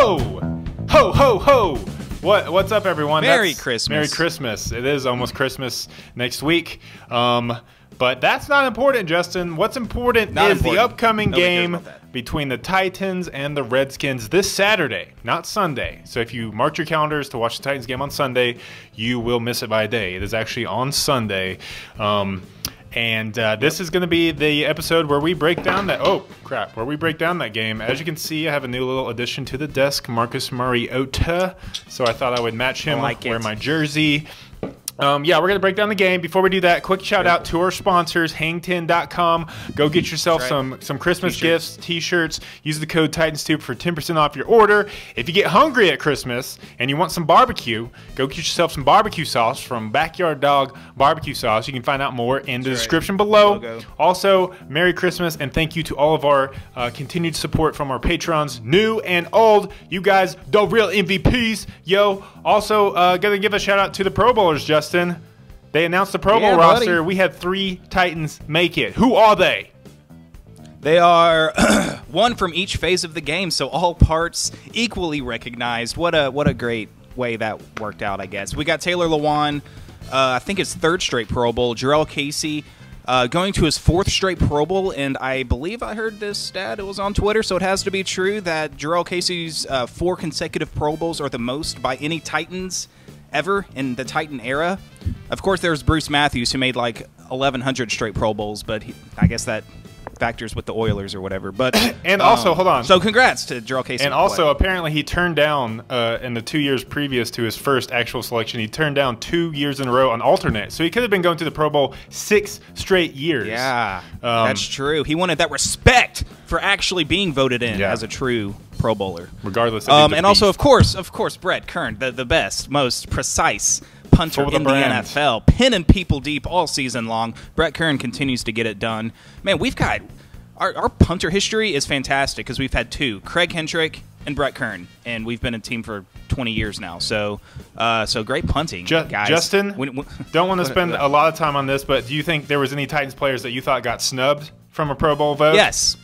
ho, ho, ho, ho. What what's up, everyone? Merry Christmas. Merry Christmas. It is almost Christmas next week. Um, but that's not important, Justin. What's important Not is important. the upcoming Nobody game between the Titans and the Redskins this Saturday, not Sunday. So if you mark your calendars to watch the Titans game on Sunday, you will miss it by a day. It is actually on Sunday. Um, and uh, this is going to be the episode where we break down that. Oh, crap. Where we break down that game. As you can see, I have a new little addition to the desk Marcus Mariota. So I thought I would match him, I like wear it. my jersey. Um, yeah, we're going to break down the game. Before we do that, quick shout out to our sponsors, hangtn.com. Go get yourself right. some, some Christmas T-shirts. gifts, t shirts. Use the code TitansTube for 10% off your order. If you get hungry at Christmas and you want some barbecue, go get yourself some barbecue sauce from Backyard Dog Barbecue Sauce. You can find out more in the description below. Logo. Also, Merry Christmas and thank you to all of our uh, continued support from our patrons, new and old. You guys, the real MVPs. Yo, also, uh, gonna give a shout out to the Pro Bowlers, Justin. They announced the Pro Yeah, Bowl buddy. roster. We had three Titans make it. Who are they? They are one from each phase of the game, so all parts equally recognized. What a what a great way that worked out, I guess. We got Taylor Lewan, uh, I think it's third straight Pro Bowl. Jurrell Casey uh, going to his fourth straight Pro Bowl, and I believe I heard this stat. It was on Twitter, so it has to be true that Jurrell Casey's uh, four consecutive Pro Bowls are the most by any Titans ever in the Titan era. Of course, there's Bruce Matthews who made like 1,100 straight Pro Bowls, but he, I guess that factors with the Oilers or whatever. But And also, um, hold on. So congrats to Jurrell Casey. And also, apparently, he turned down uh, in the two years previous to his first actual selection. He turned down two years in a row on alternate, so he could have been going to the Pro Bowl six straight years. yeah, Um, that's true. He wanted that respect for actually being voted in Yeah. as a true Pro Bowler. regardless. Of Um, and also, beast. of course, of course, Brett Kern, the, the best, most precise punter the in the. NFL, pinning people deep all season long. Brett Kern continues to get it done. Man, we've got our, our punter history is fantastic because we've had two, Craig Hentrich and Brett Kern, and we've been a team for 20 years now. So, uh, so great punting, Ju- guys. Justin, When- when- don't want to spend a lot of time on this, but do you think there was any Titans players that you thought got snubbed from a Pro Bowl vote? Yes.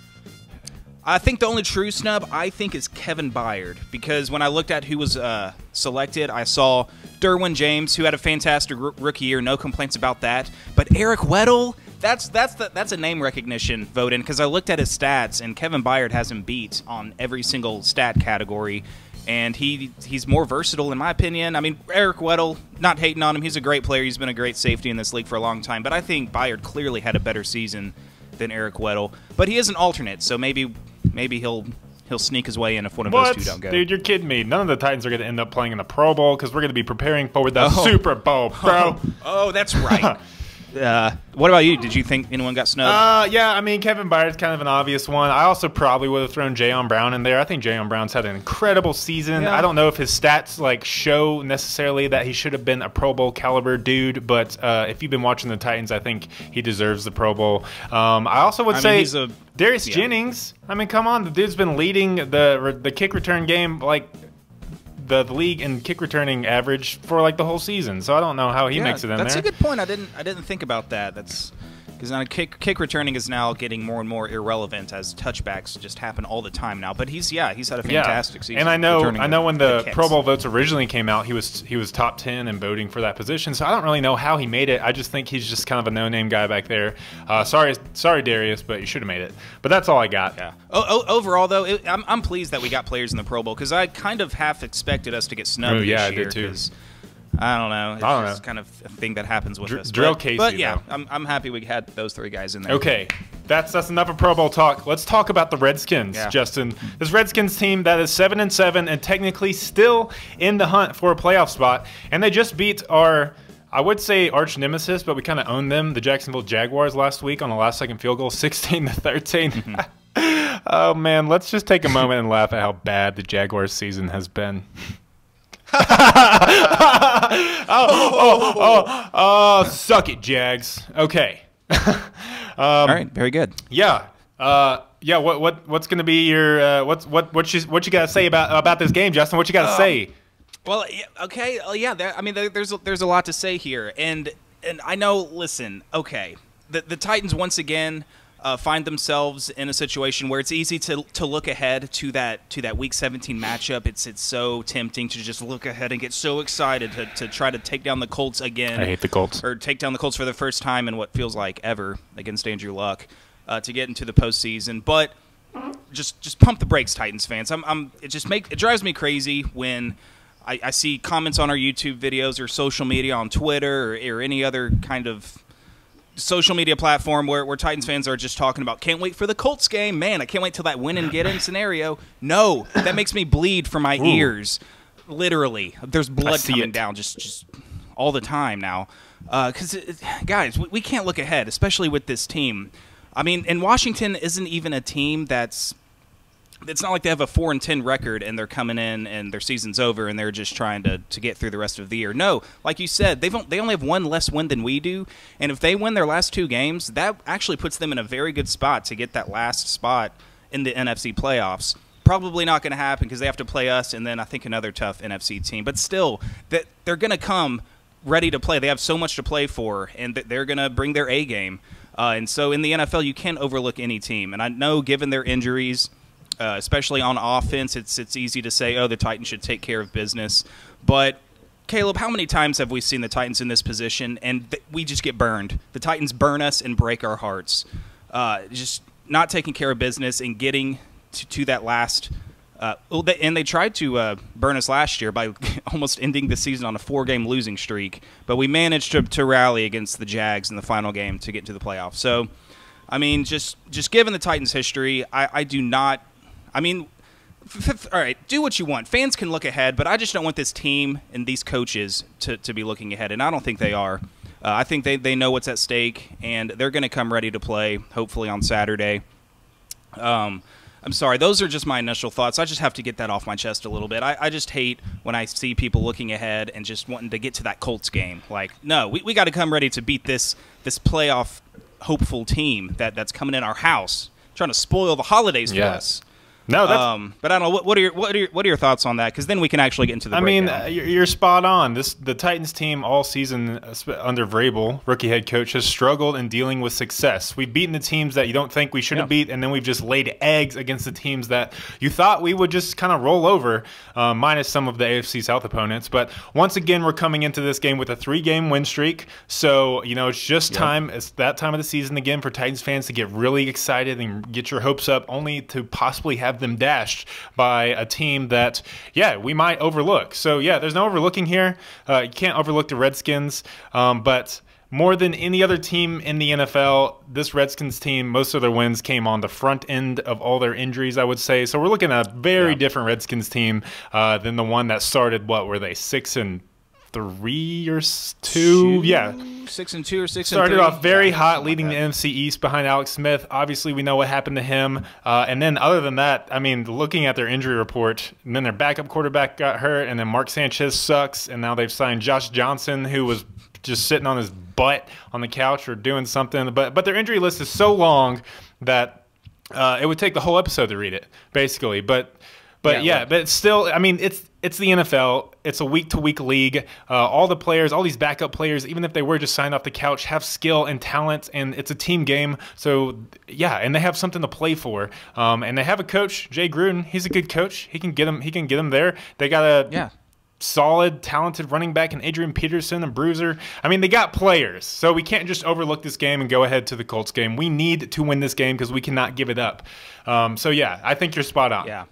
I think the only true snub I think is Kevin Byard because when I looked at who was uh, selected, I saw Derwin James who had a fantastic rookie year, no complaints about that. But Eric Weddle, that's that's the, that's a name recognition vote in because I looked at his stats and Kevin Byard has him beat on every single stat category. And he he's more versatile in my opinion. I mean, Eric Weddle, not hating on him, he's a great player. He's been a great safety in this league for a long time. But I think Byard clearly had a better season than Eric Weddle. But he is an alternate, so maybe maybe he'll he'll sneak his way in if one of What? those two don't go. Dude, you're kidding me. None of the Titans are going to end up playing in the Pro Bowl because we're going to be preparing for the Oh. Super Bowl, bro. Oh, that's right. uh, what about you? Did you think anyone got snubbed? Uh, yeah, I mean Kevin Byard's kind of an obvious one. I also probably would have thrown Jayon Brown in there. I think Jayon Brown's had an incredible season. Yeah. I don't know if his stats like show necessarily that he should have been a Pro Bowl caliber dude, but uh, if you've been watching the Titans, I think he deserves the Pro Bowl. Um, I also would I mean, say a- Darius yeah. Jennings. I mean, come on, the dude's been leading the the kick return game like. The, the league in kick returning average for like the whole season, so I don't know how he Yeah, makes it in that's there. a good point. I didn't I didn't think about that. That's because now kick kick returning is now getting more and more irrelevant as touchbacks just happen all the time now. But he's yeah he's had a fantastic season. And I know I know when the kicks. Pro Bowl votes originally came out, he was he was top ten and voting for that position. So I don't really know how he made it. I just think he's just kind of a no name guy back there. Uh, sorry, sorry Darius, but you should have made it. But that's all I got. Yeah. O- o- overall, though, it, I'm, I'm pleased that we got players in the Pro Bowl because I kind of half expected us to get snubbed Oh, yeah, I did too. I don't know. It's I don't just know. kind of a thing that happens with Dr- us. drill but, Casey, But yeah, though. I'm, I'm happy we had those three guys in there. Okay, that's that's enough of Pro Bowl talk. Let's talk about the Redskins, Yeah. Justin. This Redskins team that is seven and seven and technically still in the hunt for a playoff spot, and they just beat our. I would say arch nemesis, but we kind of owned them, the Jacksonville Jaguars, last week on a last second field goal, 16 to 13. Mm-hmm. oh, man, let's just take a moment and laugh at how bad the Jaguars season has been. Oh, oh, oh, oh, suck it, Jags. Okay. All right. Very good. Yeah. Uh, yeah. What what what's gonna be your uh, what's what what you what you gotta say about about this game, Justin? What you gotta say? Well, yeah, okay, uh, yeah. There, I mean, there, there's a, there's a lot to say here, and and I know. Listen, okay, the the Titans once again uh, find themselves in a situation where it's easy to, to look ahead to that to that Week 17 matchup. It's it's so tempting to just look ahead and get so excited to, to try to take down the Colts again. I hate the Colts. Or take down the Colts for the first time in what feels like ever against Andrew Luck uh, to get into the postseason. But just just pump the brakes, Titans fans. I'm, I'm it just make it drives me crazy when. I, I see comments on our YouTube videos or social media on Twitter or, or any other kind of social media platform where, where Titans fans are just talking about can't wait for the Colts game. Man, I can't wait till that win and get in scenario. No, that makes me bleed from my Ooh. ears. Literally, there's blood coming it. down just just all the time now. Uh, because uh, guys, we, we can't look ahead, especially with this team. I mean, and Washington isn't even a team that's it's not like they have a four and ten record and they're coming in and their season's over and they're just trying to, to get through the rest of the year. No, like you said, they've they only have one less win than we do, and if they win their last two games, that actually puts them in a very good spot to get that last spot in the NFC playoffs. Probably not going to happen because they have to play us and then I think another tough NFC team. But still, that they're going to come ready to play. They have so much to play for, and they're going to bring their A game. Uh, and so in the NFL, you can't overlook any team. And I know, given their injuries, uh, especially on offense, it's it's easy to say, oh, the Titans should take care of business. But Caleb, how many times have we seen the Titans in this position and th- we just get burned? The Titans burn us and break our hearts. Uh, just not taking care of business and getting to, to that last. Uh, and they tried to uh, burn us last year by almost ending the season on a four-game losing streak, but we managed to, to rally against the Jags in the final game to get into the playoffs. So, I mean, just just given the Titans' history, I, I do not. I mean, all right, do what you want. Fans can look ahead, but I just don't want this team and these coaches to, to be looking ahead, and I don't think they are. Uh, I think they, they know what's at stake, and they're going to come ready to play, hopefully on Saturday. Um, I'm sorry, those are just my initial thoughts. I just have to get that off my chest a little bit. I, I just hate when I see people looking ahead and just wanting to get to that Colts game. Like, no, we, we got to come ready to beat this this playoff hopeful team that, that's coming in our house, trying to spoil the holidays for Yeah. us. No, that's. Um, but I don't know. What, what are your what are your, what are your thoughts on that? Because then we can actually get into the. I mean, breakdown. uh, you're, you're spot on. This the Titans team all season under Vrabel, rookie head coach, has struggled in dealing with success. We've beaten the teams that you don't think we should have Yeah. beat, and then we've just laid eggs against the teams that you thought we would just kind of roll over, uh, minus some of the AFC South opponents. But once again, we're coming into this game with a three-game win streak. So you know, it's just time. It's that time of the season again for Titans fans to get really excited and get your hopes up, only to possibly have them dashed by a team that, yeah, we might overlook. So yeah, there's no overlooking here. Uh, you can't overlook the Redskins, um, but. More than any other team in the NFL, this Redskins team, most of their wins came on the front end of all their injuries, I would say. So we're looking at a very Yeah. different Redskins team uh, than the one that started, what were they, six and three or s- two? Yeah, six and two or six. started and three? off very Yeah, hot, leading like the. NFC East behind Alex Smith. Obviously, we know what happened to him. Uh, and then, other than that, I mean, looking at their injury report, and then their backup quarterback got hurt, and then Mark Sanchez sucks, and now they've signed Josh Johnson, who was just sitting on his butt on the couch or doing something. But but their injury list is so long that uh, it would take the whole episode to read it, basically. But but Yeah, yeah, but it's still, I mean, it's it's the NFL. It's a week to week league. Uh, all the players, all these backup players, even if they were just signed off the couch, have skill and talent, and it's a team game. So yeah, and they have something to play for. Um, and they have a coach, Jay Gruden. He's a good coach. He can get them. He can get them there. They got a Yeah. solid, talented running back in Adrian Peterson and Bruiser. I mean, they got players, so we can't just overlook this game and go ahead to the Colts game. We need to win this game because we cannot give it up. Um, so yeah, I think you're spot on. Yeah.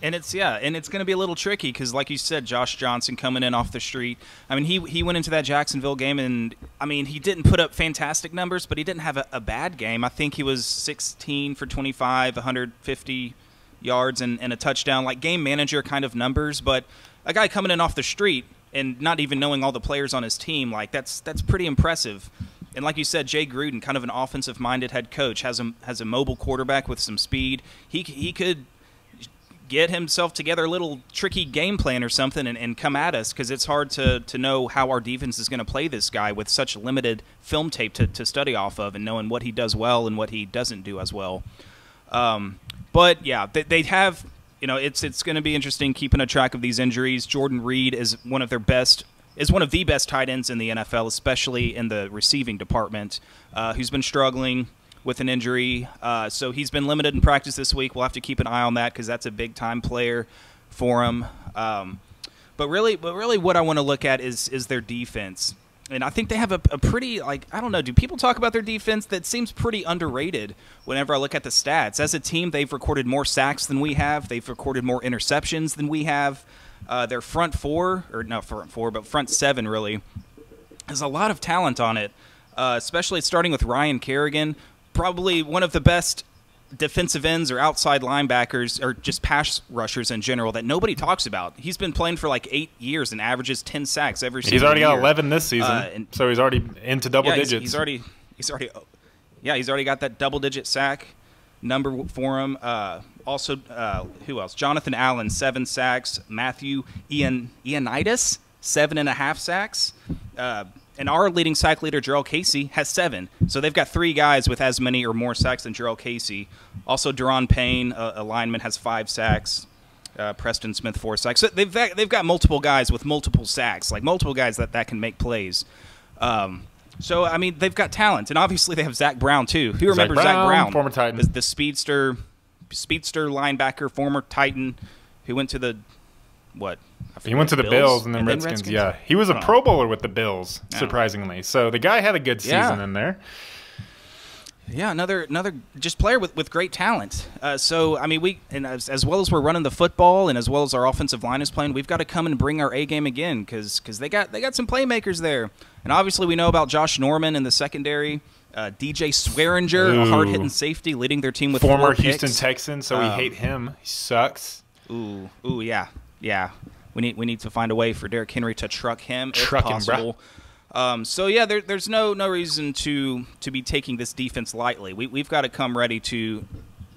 And it's yeah, and it's going to be a little tricky because, like you said, Josh Johnson coming in off the street. I mean, he he went into that Jacksonville game, and I mean, he didn't put up fantastic numbers, but he didn't have a, a bad game. I think he was 16 for 25, 150 yards, and, and a touchdown, like game manager kind of numbers. But a guy coming in off the street and not even knowing all the players on his team, like that's that's pretty impressive. And like you said, Jay Gruden, kind of an offensive-minded head coach, has a has a mobile quarterback with some speed. He he could get himself together a little tricky game plan or something and, and come at us because it's hard to, to know how our defense is going to play this guy with such limited film tape to, to study off of and knowing what he does well and what he doesn't do as well. Um, but yeah, they, they have you know it's it's going to be interesting keeping a track of these injuries. Jordan Reed is one of their best is one of the best tight ends in the NFL, especially in the receiving department, uh, who's been struggling with an injury. Uh, so he's been limited in practice this week. We'll have to keep an eye on that because that's a big time player for him. Um, but really, but really, what I want to look at is is their defense. And I think they have a, a, pretty like I don't know. Do people talk about their defense? That seems pretty underrated. Whenever I look at the stats, as a team, they've recorded more sacks than we have. They've recorded more interceptions than we have. Uh, their front four, or not front four, but front seven, really, has a lot of talent on it. Uh, especially starting with Ryan Kerrigan, probably one of the best defensive ends or outside linebackers or just pass rushers in general that nobody talks about. He's been playing for like eight years and averages ten sacks every season. He's already year. got eleven this season, uh, and, so he's already into double yeah, digits. He's, he's, already he's already yeah he's already got that double digit sack number for him. Uh, also, uh, who else? Jonathan Allen seven sacks. Matthew Ian Ioannidis seven and a half sacks. And our leading sack leader, Jurrell Casey, has seven. So they've got three guys with as many or more sacks than Jurrell Casey. Also, Daron Payne, a, a lineman, has five sacks. Uh, Preston Smith four sacks. So they've they've got multiple guys with multiple sacks, like multiple guys that, that can make plays. Um, so I mean, they've got talent, and obviously they have Zach Brown too. Who remembers Zach Brown, Zach Brown former Titan, the, the speedster, speedster linebacker, former Titan, who went to the what he went to the Bills, Bills and then and Redskins. Redskins. Yeah, he was a oh. Pro Bowler with the Bills, surprisingly. So the guy had a good season yeah. in there. Yeah, another another just player with, with great talent. Uh, so I mean, we and as, as well as we're running the football and as well as our offensive line is playing, we've got to come and bring our A game again because because they got they got some playmakers there. And obviously, we know about Josh Norman in the secondary. Uh, DJ Swearinger, Ooh. a hard hitting safety, leading their team with former Houston Texan. So um, we hate him. He sucks. Ooh, ooh, yeah, yeah. We need we need to find a way for Derrick Henry to truck him truck if possible. Him, um, so yeah, there, there's no no reason to to be taking this defense lightly. We, we've got to come ready to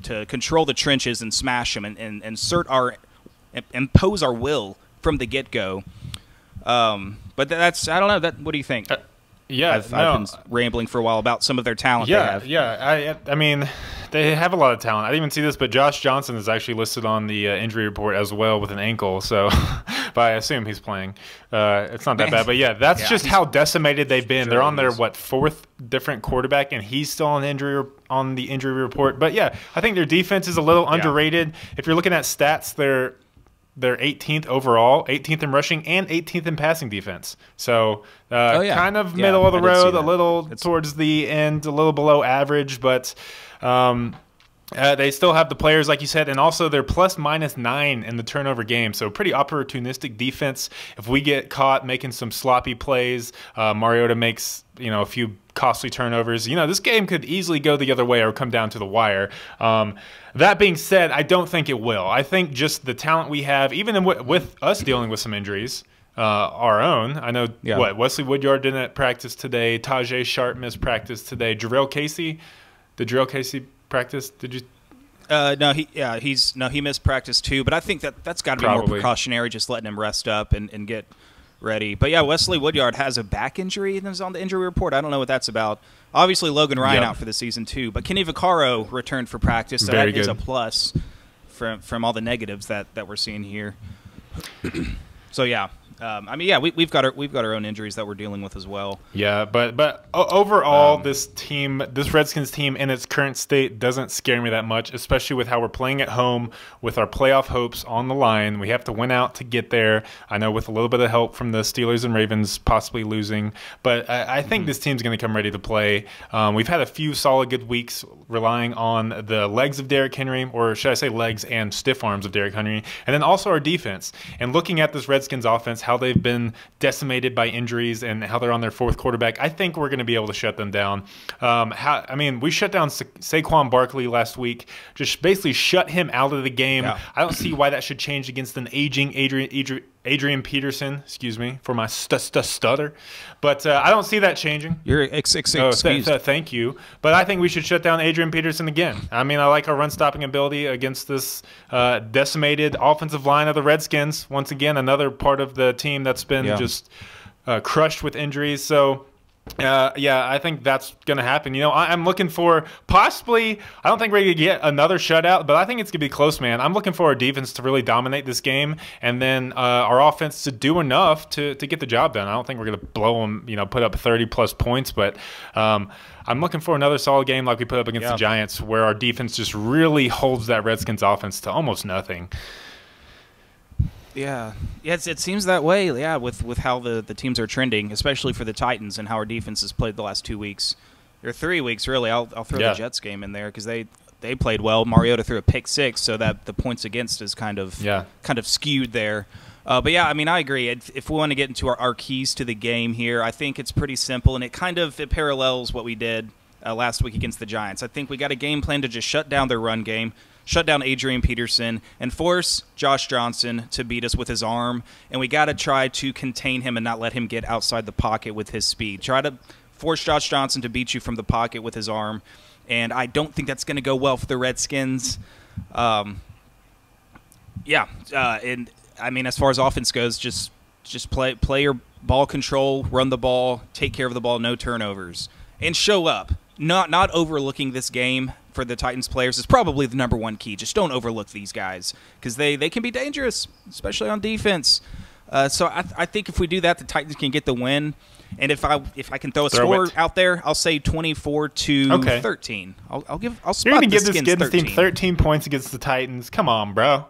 to control the trenches and smash them and, and, assert our impose our will from the get go. Um, but that's I don't know. That what do you think? Yeah, I've, no, I've, been rambling for a while about some of their talent. Yeah, yeah. I I mean, they have a lot of talent. I didn't even see this, but Josh Johnson is actually listed on the uh, injury report as well with an ankle. So, but I assume he's playing. Uh, it's not that bad, but yeah, that's yeah, just how decimated they've been. They're on their what fourth different quarterback, and he's still on injury on the injury report. But yeah, I think their defense is a little yeah. underrated. If you're looking at stats, they're they're 18th overall, 18th in rushing, and 18th in passing defense. So uh, oh, yeah. kind of middle of the road, a little it's, towards the end, a little below average, but um, uh, they still have the players, like you said, and also they're plus minus nine in the turnover game. So pretty opportunistic defense. If we get caught making some sloppy plays, uh, Mariota makes you know a few costly turnovers. You know this game could easily go the other way or come down to the wire. Um, that being said, I don't think it will. I think just the talent we have, even with us dealing with some injuries. Uh, our own. I know yeah. what Wesley Woodyard didn't practice today. Tajaé Sharpe missed practice today. Jurrell Casey did Jurrell Casey practice? Did you? Uh, no, he yeah he's no he missed practice too. But I think that that's got to be more precautionary, just letting him rest up and, and get ready. But yeah, Wesley Woodyard has a back injury and was on the injury report. I don't know what that's about. Obviously, Logan Ryan yep. out for the season too. But Kenny Vaccaro returned for practice, so Very that good. is a plus from from all the negatives that that we're seeing here. so yeah, um, I mean, yeah, we, have got our we've got our own injuries that we're dealing with as well. Yeah, but but overall, um, this team, this Redskins team, in its current state, doesn't scare me that much, especially with how we're playing at home with our playoff hopes on the line. We have to win out to get there. I know with a little bit of help from the Steelers and Ravens possibly losing, but I, I think mm-hmm. this team's going to come ready to play. Um, we've had a few solid good weeks relying on the legs of Derrick Henry, or should I say legs and stiff arms of Derrick Henry, and then also our defense. And looking at this Redskins offense, how they've been decimated by injuries and how they're on their fourth quarterback, I think we're going to be able to shut them down. Um, how, I mean, we shut down Sa- Saquon Barkley last week, just basically shut him out of the game. Yeah. I don't see why that should change against an aging Adrian, Adrian Adrian Peterson, excuse me for my st- st- stutter, but uh, I don't see that changing. You're ex- ex- oh, th- th- thank you, but I think we should shut down Adrian Peterson again. I mean, I like our run stopping ability against this uh, decimated offensive line of the Redskins. Once again, another part of the team that's been yeah. just uh, crushed with injuries. So Uh, yeah, I think that's going to happen. You know, I, am looking for possibly. I don't think we're going to get another shutout, but I think it's going to be close, man. I'm looking for our defense to really dominate this game, and then uh, our offense to do enough to to get the job done. I don't think we're going to blow them. You know, put up 30 plus points, but. Um, I'm looking for another solid game like we put up against yeah. the Giants, where our defense just really holds that Redskins offense to almost nothing. Yeah, yeah, it seems that way. Yeah, with with how the the teams are trending, especially for the Titans and how our defense has played the last two weeks or three weeks. Really, I'll I'll throw yeah. the Jets game in there because they they played well. Mariota threw a pick six, so that the points against is kind of yeah. kind of skewed there. Uh, but yeah, I mean, I agree. If we want to get into our, our keys to the game here, I think it's pretty simple, and it kind of it parallels what we did uh, last week against the Giants. I think we got a game plan to just shut down their run game, shut down Adrian Peterson, and force Josh Johnson to beat us with his arm. And we got to try to contain him and not let him get outside the pocket with his speed. Try to force Josh Johnson to beat you from the pocket with his arm. And I don't think that's going to go well for the Redskins. Um, yeah, uh, and I mean, as far as offense goes, just just play play your ball control, run the ball, take care of the ball, no turnovers, and show up. Not not overlooking this game for the Titans players is probably the number one key. Just don't overlook these guys because they, they can be dangerous, especially on defense. Uh, so I, I think if we do that, the Titans can get the win. And if I if I can throw a throw score it. out there, I'll say twenty four to okay. thirteen. I'll, I'll give I'll spot You're gonna give this Skins 13. thirteen points against the Titans. Come on, bro.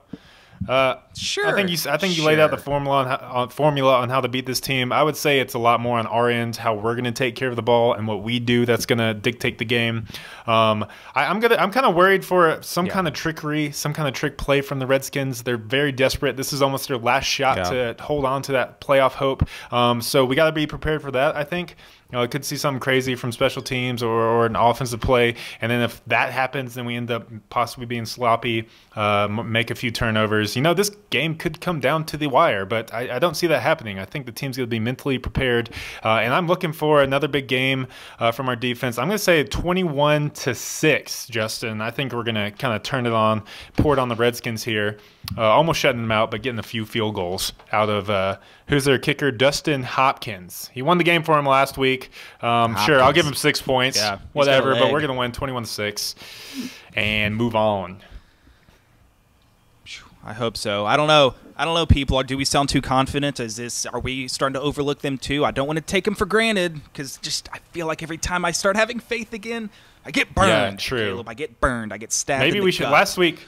Uh, sure. I think you. I think you laid out the formula on, how, on, formula on how to beat this team. I would say it's a lot more on our end, how we're going to take care of the ball and what we do. That's going to dictate the game. Um, I, am gonna. I'm kind of worried for some yeah. kind of trickery, some kind of trick play from the Redskins. They're very desperate. This is almost their last shot yeah. to hold on to that playoff hope. Um, so we got to be prepared for that. I think. You know, I could see something crazy from special teams or, or an offensive play, and then if that happens, then we end up possibly being sloppy, uh, make a few turnovers. You know, this game could come down to the wire, but I, I don't see that happening. I think the team's going to be mentally prepared, uh, and I'm looking for another big game uh, from our defense. I'm going to say 21 to six, Justin. I think we're going to kind of turn it on, pour it on the Redskins here, uh, almost shutting them out, but getting a few field goals out of uh, who's their kicker, Dustin Hopkins. He won the game for him last week. Um, sure, I'll give him six points, yeah, whatever, but we're going to win 21 6 and move on. I hope so. I don't know. I don't know, people. Do we sound too confident? Is this? Are we starting to overlook them too? I don't want to take them for granted because just I feel like every time I start having faith again, I get burned. Yeah, true. Caleb, I get burned. I get stabbed. Maybe we should. Last week,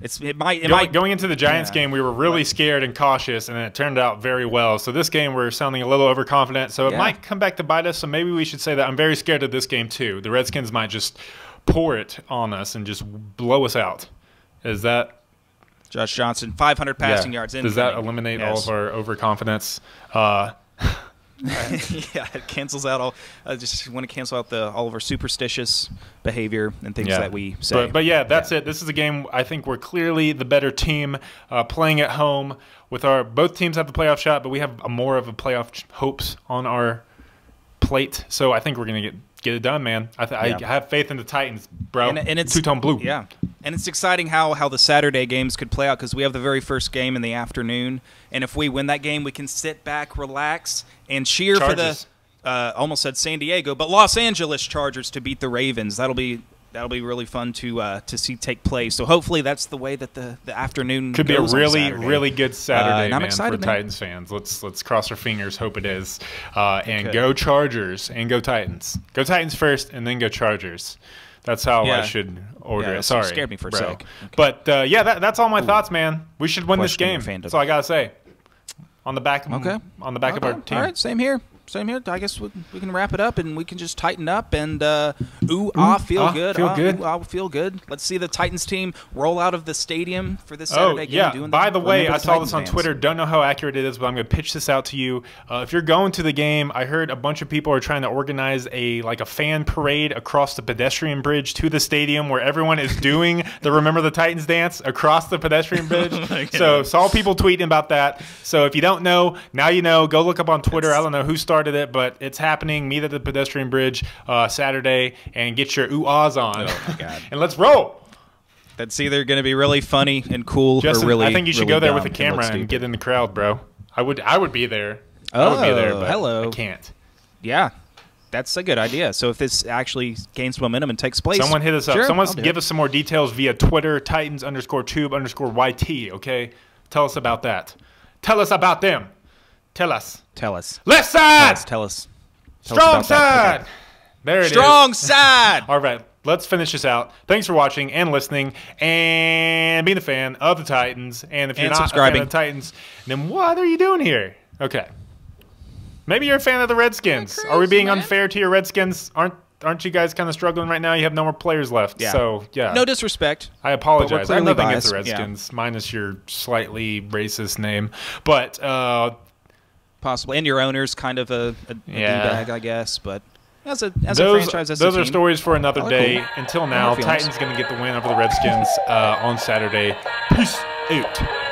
it's it might, it Go, might going into the Giants yeah. game, we were really scared and cautious, and it turned out very well. So this game, we're sounding a little overconfident. So it yeah. might come back to bite us. So maybe we should say that I'm very scared of this game too. The Redskins might just pour it on us and just blow us out. Is that Josh Johnson, 500 passing yeah. yards. Does that eliminate yes. all of our overconfidence? Uh, yeah, it cancels out all. I just want to cancel out the all of our superstitious behavior and things yeah. that we say. But, but yeah, that's yeah. it. This is a game. I think we're clearly the better team, uh, playing at home. With our both teams have the playoff shot, but we have a more of a playoff hopes on our plate. So I think we're going to get get it done, man. I, th- yeah. I have faith in the Titans, bro. And, and it's two tone blue. Yeah, and it's exciting how how the Saturday games could play out because we have the very first game in the afternoon, and if we win that game, we can sit back, relax, and cheer Chargers. for the. Uh, almost said San Diego, but Los Angeles Chargers to beat the Ravens. That'll be that'll be really fun to uh, to see take place. So hopefully that's the way that the, the afternoon could be a really really good Saturday uh, man, excited, for man. Titans fans. Let's let's cross our fingers, hope it is, uh, and go Chargers and go Titans. Go Titans first, and then go Chargers. That's how yeah. I should order yeah, it. Sorry, scared me for bro. a sec. Okay. But uh, yeah, that, that's all my Ooh. thoughts, man. We should win this game. That's all I gotta say. On the back, okay. on the back okay. of our team. All right, same here same here. I guess we, we, can wrap it up and we can just tighten up and uh, ooh ah feel ah, good. Feel ah, good. Ooh, ah, feel good. Let's see the Titans team roll out of the stadium for this Saturday oh, game. Yeah. By the, the way, I saw this on fans. Twitter. Don't know how accurate it is, but I'm going to pitch this out to you. Uh, if you're going to the game, I heard a bunch of people are trying to organize a like a fan parade across the pedestrian bridge to the stadium where everyone is doing the Remember the Titans dance across the pedestrian bridge. oh so saw people tweeting about that. So if you don't know, now you know. Go look up on Twitter. I don't know who started it, but it's happening. Meet at the pedestrian bridge uh, Saturday and get your ooh ahs on. Oh my god. and let's roll. That's either going to be really funny and cool Justin, or really. I think you should really go there with a camera and, and, get in the crowd, bro. I would. I would be there. Oh, I would be there. Oh, hello. I can't. Yeah. That's a good idea. So if this actually gains momentum and takes place, Someone hit us up. sure, Someone give it. us some more details via Twitter, Titans underscore tube underscore YT, okay? Tell us about that. Tell us about them. Tell us. Tell us. Left Tell side! us. Tell us. Tell Strong about that. side! Okay. There it is. Strong side. All right, let's finish this out. Thanks for watching and listening and being a fan of the Titans. And if you're And not subscribing. a fan of the Titans, then what are you doing here? Okay. Maybe you're a fan of the Redskins. are we being man. unfair to your Redskins? Aren't aren't you guys kind of struggling right now? You have no more players left. Yeah. So, yeah. No disrespect. I apologize. I have clearly nothing against the biased, yeah. Redskins, minus your slightly racist name. But uh, Possibly, and your owner's kind of a, a, a Yeah. d-bag, I guess. But as a as a those, franchise, as those a are stories for another Oh, day. cool. Until now. Titans going to get the win over the Redskins uh, on Saturday. Peace out.